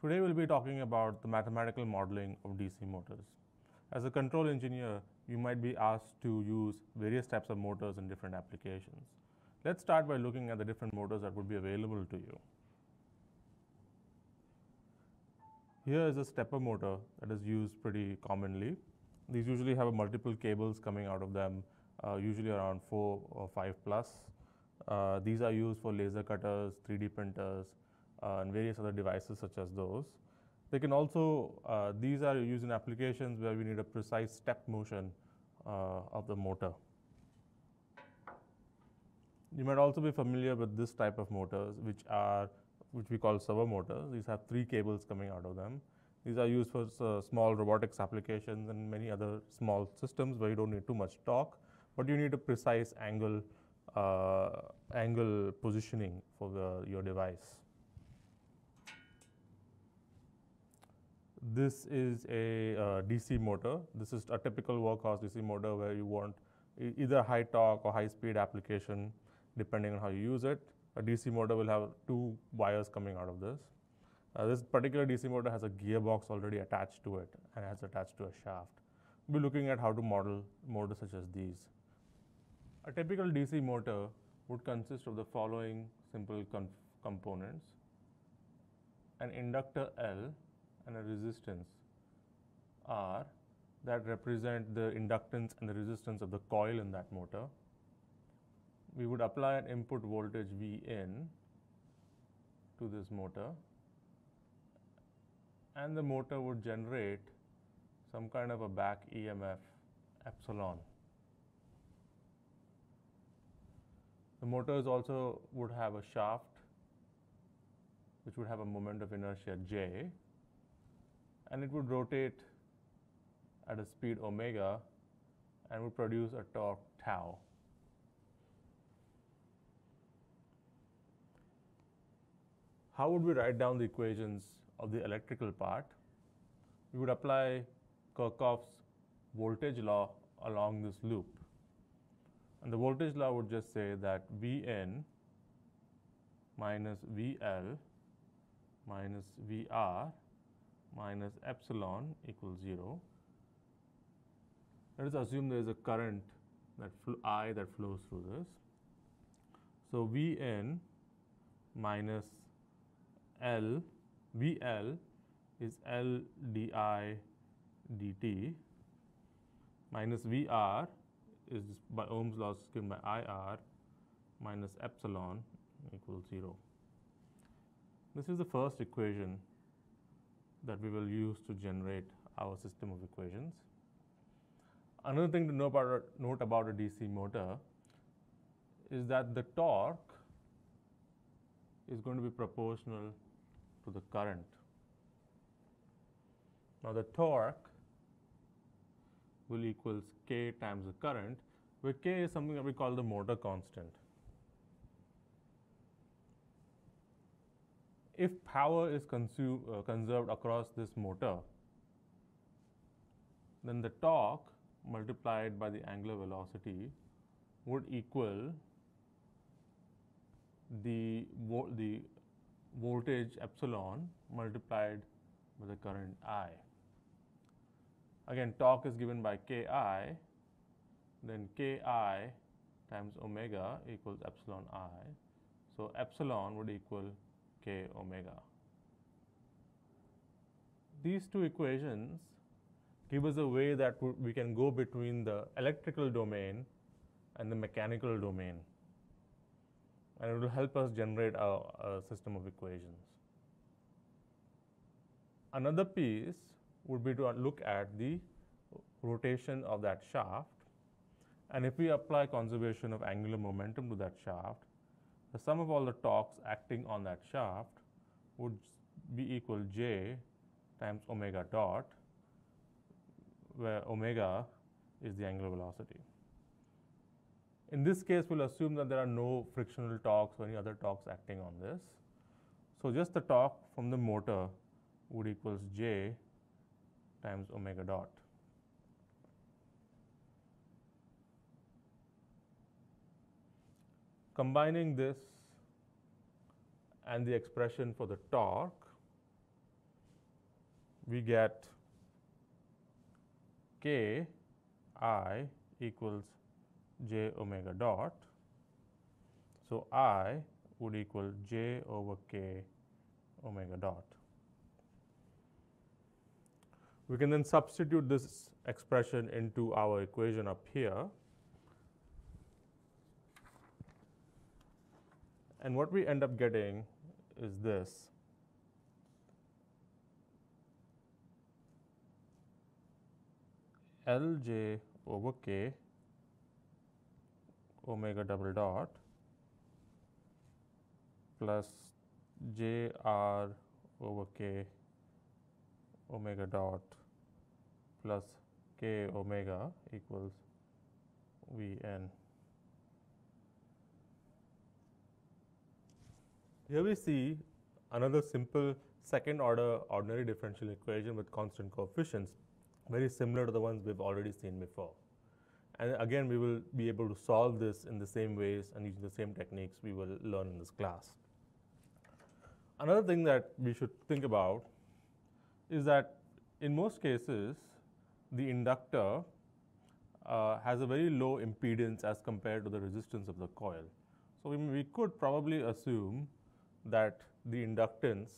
Today we'll be talking about the mathematical modeling of DC motors. As a control engineer, you might be asked to use various types of motors in different applications. Let's start by looking at the different motors that would be available to you. Here is a stepper motor that is used pretty commonly. These usually have multiple cables coming out of them, uh, usually around four or five plus. Uh, these are used for laser cutters, 3D printers, and various other devices such as those. They can also, uh, these are used in applications where we need a precise step motion uh, of the motor. You might also be familiar with this type of motors, which are which we call servo motors. These have three cables coming out of them. These are used for uh, small robotics applications and many other small systems where you don't need too much torque, but you need a precise angle uh, angle positioning for the, your device. This is a uh, DC motor. This is a typical workhorse DC motor where you want either high torque or high speed application depending on how you use it. A DC motor will have two wires coming out of this. Uh, this particular DC motor has a gearbox already attached to it and has attached to a shaft. We'll be looking at how to model motors such as these. A typical DC motor would consist of the following simple components. An inductor L and a resistance R that represent the inductance and the resistance of the coil in that motor. We would apply an input voltage Vin to this motor and the motor would generate some kind of a back EMF epsilon. The motors also would have a shaft which would have a moment of inertia J and it would rotate at a speed omega and would produce a torque tau. How would we write down the equations of the electrical part? We would apply Kirchhoff's voltage law along this loop. And the voltage law would just say that Vn minus Vl minus Vr minus epsilon equals 0. Let us assume there is a current that I that flows through this. So Vn minus L VL is L di dt minus VR is by Ohm's law given by IR minus epsilon equals 0. This is the first equation that we will use to generate our system of equations. Another thing to know about, note about a DC motor is that the torque is going to be proportional to the current. Now the torque will equals K times the current, where K is something that we call the motor constant. If power is consumed, uh, conserved across this motor, then the torque multiplied by the angular velocity would equal the, the voltage epsilon multiplied by the current I. Again, torque is given by Ki, then Ki times omega equals epsilon i. So epsilon would equal K omega. These two equations give us a way that we can go between the electrical domain and the mechanical domain and it will help us generate a, system of equations. Another piece would be to look at the rotation of that shaft and if we apply conservation of angular momentum to that shaft, the sum of all the torques acting on that shaft would be equal j times omega dot, where omega is the angular velocity. In this case, we'll assume that there are no frictional torques or any other torques acting on this. So just the torque from the motor would equals J times omega dot. Combining this and the expression for the torque, we get k i equals j omega dot. So, i would equal j over k omega dot. We can then substitute this expression into our equation up here. And what we end up getting is this. Lj over k omega double dot plus j r over k omega dot plus k omega equals V n. Here we see another simple second order ordinary differential equation with constant coefficients very similar to the ones we've already seen before. And again, we will be able to solve this in the same ways and using the same techniques we will learn in this class. Another thing that we should think about is that in most cases, the inductor uh, has a very low impedance as compared to the resistance of the coil. So, we, we could probably assume that the inductance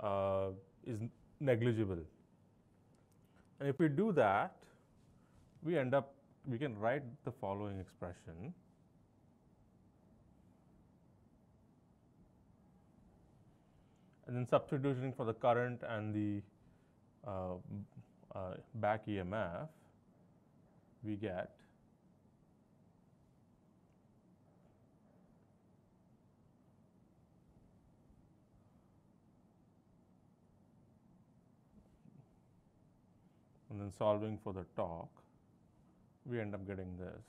uh, is negligible. And if we do that, we end up, we can write the following expression. And then substituting for the current and the uh, uh, back EMF, we get and then solving for the torque, we end up getting this.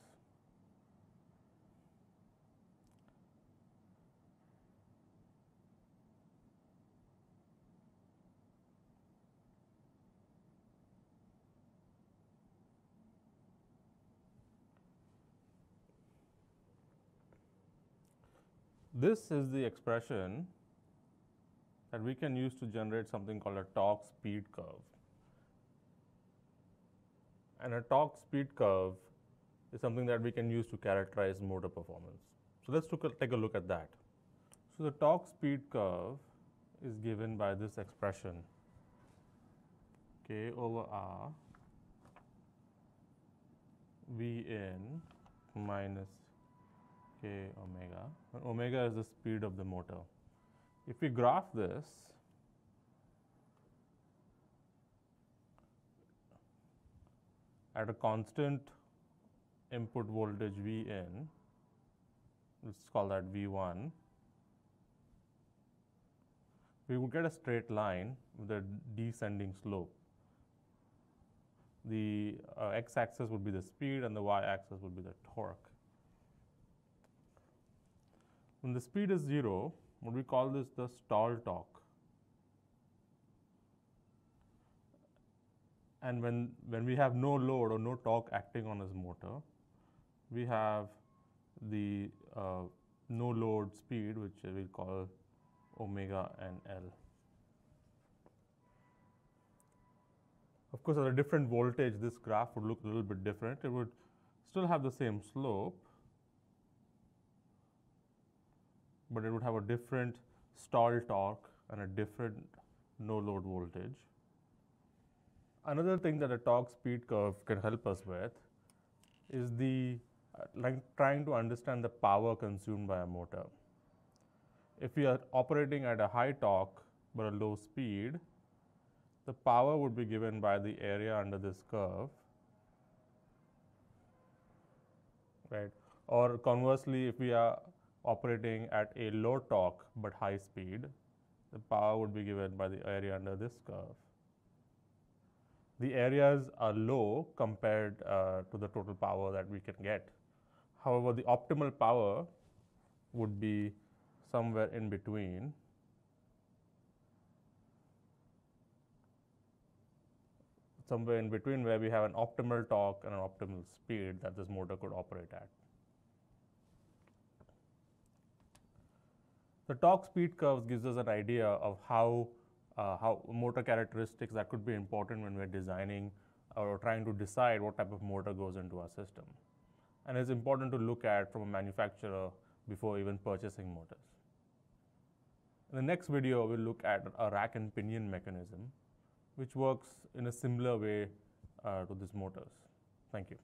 This is the expression that we can use to generate something called a torque speed curve. And a torque speed curve is something that we can use to characterize motor performance. So, let us take a look at that. So, the torque speed curve is given by this expression k over r v in minus k omega, and omega is the speed of the motor. If we graph this, at a constant input voltage V n, let's call that V 1, we would get a straight line with a descending slope. The uh, x axis would be the speed and the y axis would be the torque. When the speed is 0, what we call this the stall torque. And when, when we have no load or no torque acting on this motor, we have the uh, no load speed, which we will call omega and L. Of course, at a different voltage, this graph would look a little bit different. It would still have the same slope, but it would have a different stall torque and a different no load voltage. Another thing that a torque speed curve can help us with is the uh, like trying to understand the power consumed by a motor. If we are operating at a high torque but a low speed, the power would be given by the area under this curve, right? Or conversely, if we are operating at a low torque but high speed, the power would be given by the area under this curve. The areas are low compared uh, to the total power that we can get. However, the optimal power would be somewhere in between. Somewhere in between where we have an optimal torque and an optimal speed that this motor could operate at. The torque speed curves gives us an idea of how how motor characteristics that could be important when we're designing or trying to decide what type of motor goes into our system. And it's important to look at from a manufacturer before even purchasing motors. In the next video, we'll look at a rack and pinion mechanism, which works in a similar way uh, to these motors. Thank you.